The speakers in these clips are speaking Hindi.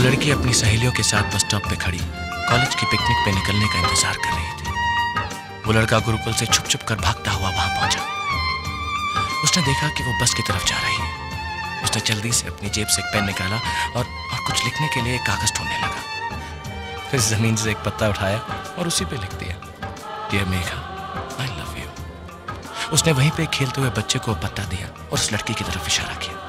लड़की अपनी सहेलियों के साथ बस स्टॉप पे खड़ी कॉलेज की पिकनिक पे निकलने का इंतज़ार कर रही थी। वो लड़का गुरुकुल से छुप छुप कर भागता हुआ वहाँ पहुँचा। उसने देखा कि वो बस की तरफ़ जा रही है। उसने जल्दी से अपनी जेब से एक पेन निकाला और, और कुछ लिखने के लिए कागज़ ढूँढने लगा। फिर ज़मीन से एक पत्ता उठाया और उसी पे लिख दिया dear Megha I love you उसने वहीं पे खेलते हुए बच्चे को पत्ता दिया और उस लड़की की तरफ़ इशारा किया।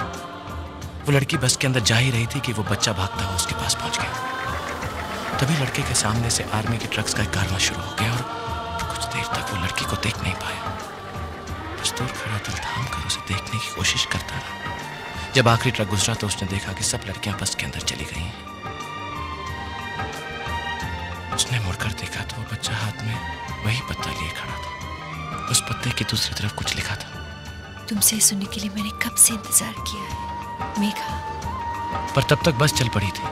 लड़की बस के अंदर जा ही रही थी कि वो बच्चा भागता हुआ उसके पास पहुँच गया। तभी लड़के के सामने से आर्मी के ट्रक्स का कारवा शुरू हो गया और कुछ देर तक वो लड़की को देख नहीं पाया। बस दूर खड़ा दिल थाम कर उसे देखने की कोशिश करता रहा। जब आखिरी ट्रक गुजरा तो उसने देखा कि सब लड़कियाँ बस के अंदर चली गई। उसने मुड़कर देखा तो वो बच्चा हाथ में वही पत्ता लिए खड़ा था। उस पत्ते की दूसरी तरफ़ कुछ लिखा था। तुमसे सुनने के लिए मैंने कब से इंतज़ार किया मेघा। पर तब तक बस चल पड़ी थी।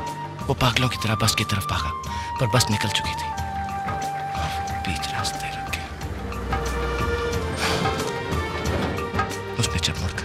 वो पागलों की तरह बस की तरफ़ भागा, पर बस निकल चुकी थी। बीच रास्ते रखे उसने जब मुड़कर